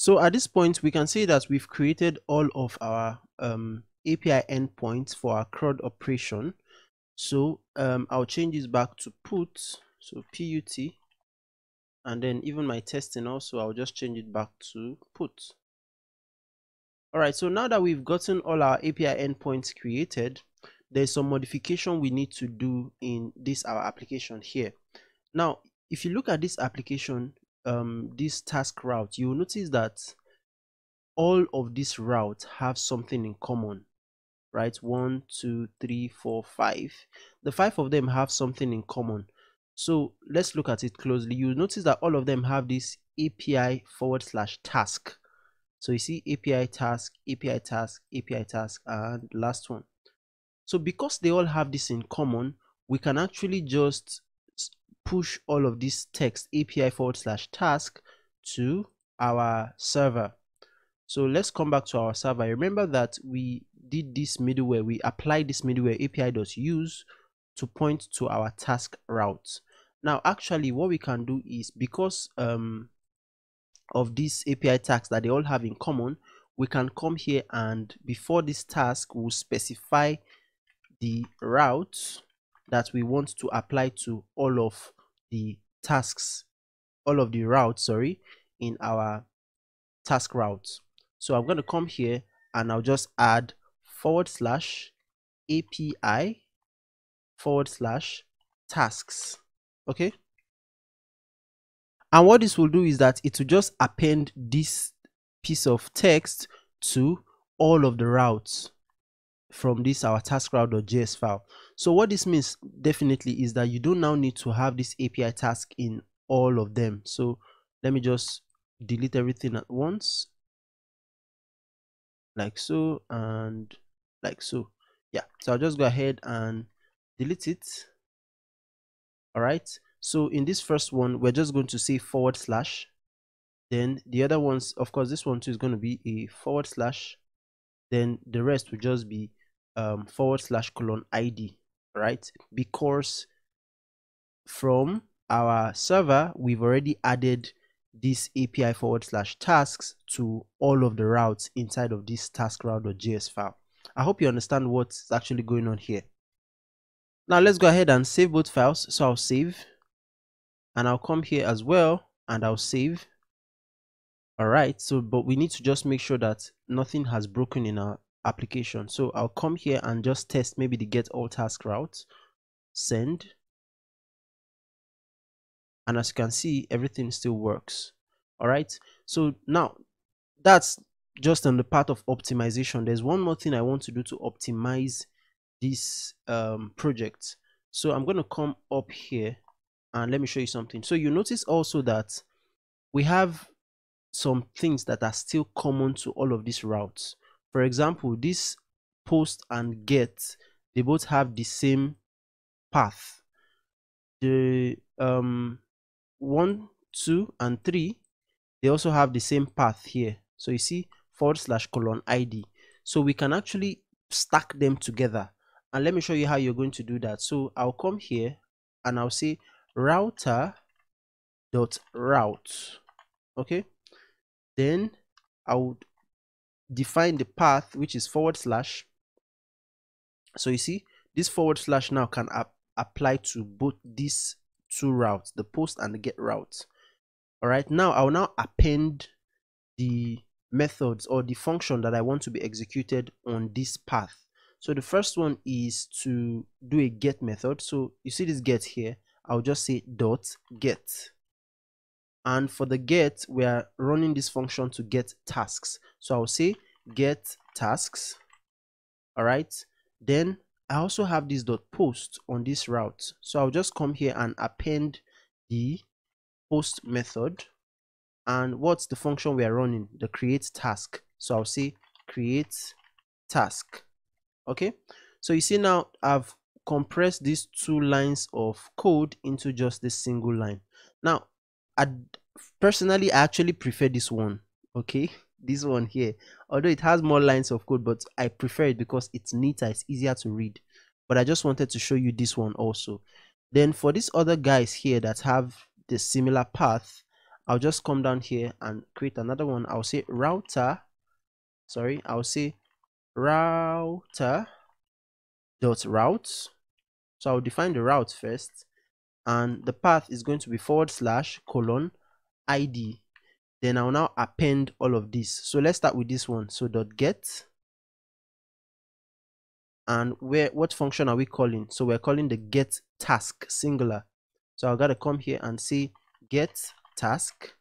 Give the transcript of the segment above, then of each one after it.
So at this point, we can say that we've created all of our um, API endpoints for our CRUD operation. So um, I'll change this back to put, so PUT, and then even my testing also, I'll just change it back to put. All right, so now that we've gotten all our API endpoints created, there's some modification we need to do in this our application here. Now, if you look at this application, um, this task route, you will notice that all of these routes have something in common right? One two three four five. The five of them have something in common. So let's look at it closely. You notice that all of them have this api forward slash task. So you see api task api task api task and last one. So because they all have this in common we can actually just push all of this text api forward slash task to our server. So let's come back to our server. Remember that we did this middleware, we applied this middleware api.use to point to our task route. Now, actually, what we can do is because um, of these API tags that they all have in common, we can come here and before this task, we'll specify the route that we want to apply to all of the tasks, all of the routes, sorry, in our task routes. So I'm going to come here and I'll just add forward slash API forward slash tasks. Okay. And what this will do is that it will just append this piece of text to all of the routes from this our task route.js file. So what this means definitely is that you don't now need to have this API task in all of them. So let me just delete everything at once. Like so and like so. Yeah so i'll just go ahead and delete it. All right so in this first one we're just going to say forward slash. Then the other ones of course this one too is going to be a forward slash. Then the rest will just be um, forward slash colon id right because from our server we've already added this api forward slash tasks to all of the routes inside of this task route.js file I hope you understand what's actually going on here. Now let's go ahead and save both files. So I'll save and I'll come here as well and I'll save. All right. So, but we need to just make sure that nothing has broken in our application. So I'll come here and just test maybe the get all task route, send. And as you can see, everything still works. All right. So now that's just on the part of optimization there's one more thing i want to do to optimize this um, project so i'm going to come up here and let me show you something so you notice also that we have some things that are still common to all of these routes for example this post and get they both have the same path. The um one two and three they also have the same path here. So you see forward slash colon id so we can actually stack them together. And let me show you how you're going to do that. So i'll come here and i'll say router dot route. Okay? Then i would define the path which is forward slash so you see this forward slash now can ap apply to both these two routes the post and the get route all right now i'll now append the methods or the function that I want to be executed on this path. So the first one is to do a get method. So you see this get here, I'll just say dot get. And for the get, we are running this function to get tasks. So I'll say get tasks. All right. Then I also have this dot post on this route. So I'll just come here and append the post method and what's the function we are running the create task so i'll say create task okay so you see now i've compressed these two lines of code into just this single line now i personally i actually prefer this one okay? This one here. Although it has more lines of code but i prefer it because it's neater it's easier to read. But i just wanted to show you this one also. Then for these other guys here that have the similar path I'll just come down here and create another one. I'll say router, sorry, I'll say router dot routes. So I'll define the route first and the path is going to be forward slash colon id. Then I'll now append all of this. So let's start with this one. So dot get and where what function are we calling? So we're calling the get task singular. So I gotta come here and say get task.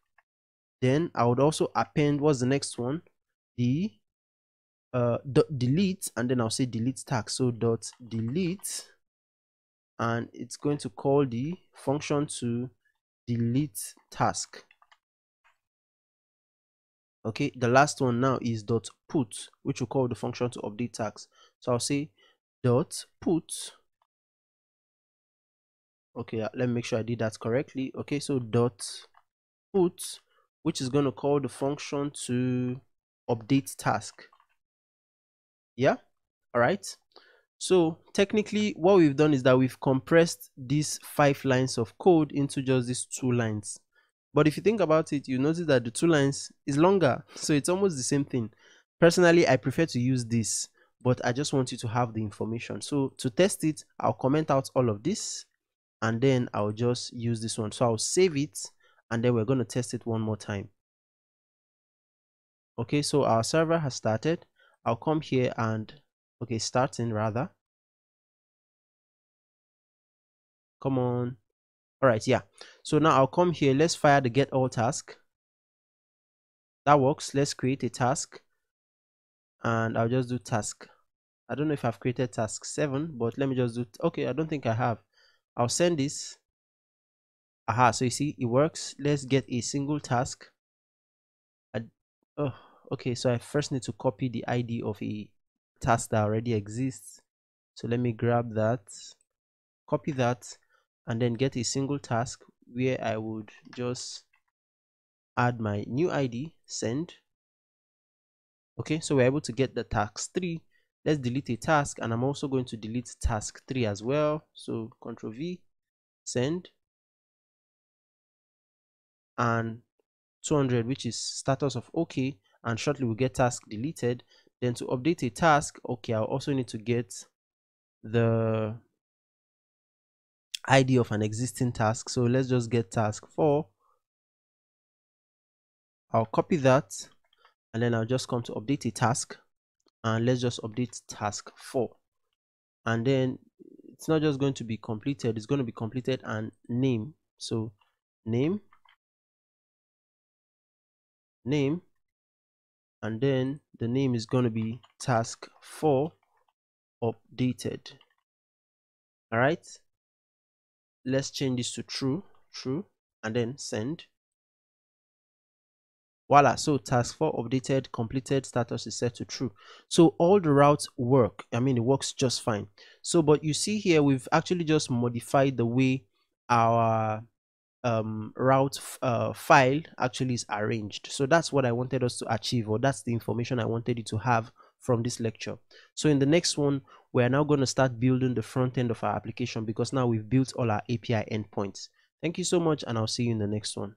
Then I would also append what's the next one? The uh delete and then I'll say delete task. So dot delete and it's going to call the function to delete task. Okay the last one now is dot put which will call the function to update task so i'll say dot put. Okay uh, let me make sure i did that correctly. Okay so dot put which is going to call the function to update task. Yeah? All right so technically what we've done is that we've compressed these five lines of code into just these two lines. But if you think about it, you notice that the two lines is longer. So it's almost the same thing. Personally, I prefer to use this, but I just want you to have the information. So to test it, I'll comment out all of this and then I'll just use this one. So I'll save it and then we're going to test it one more time. Okay, so our server has started. I'll come here and okay starting rather. Come on. All right yeah. So now i'll come here. Let's fire the get all task. That works. Let's create a task. And i'll just do task. I don't know if i've created task 7 but let me just do okay i don't think i have. I'll send this. Aha so you see it works. Let's get a single task. I, oh okay so i first need to copy the id of a task that already exists. So let me grab that copy that and then get a single task where I would just add my new ID send. Okay so we're able to get the task 3 let's delete a task and I'm also going to delete task 3 as well. So control V send. And 200 which is status of okay and shortly we'll get task deleted then to update a task okay i'll also need to get the id of an existing task. So let's just get task 4 i'll copy that and then i'll just come to update a task and let's just update task 4 and then it's not just going to be completed it's going to be completed and name. So name. Name. And then the name is going to be task 4 updated. All right let's change this to true true and then send. Voila so task 4 updated completed status is set to true. So all the routes work. I mean it works just fine. So but you see here we've actually just modified the way our um, route uh, file actually is arranged. So that's what I wanted us to achieve, or that's the information I wanted you to have from this lecture. So in the next one, we're now going to start building the front end of our application because now we've built all our API endpoints. Thank you so much, and I'll see you in the next one.